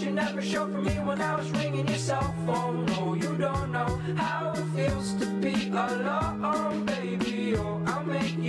you never showed for me when I was ringing your cell phone. No, you don't know how it feels to be alone, baby. Oh, I'll make you.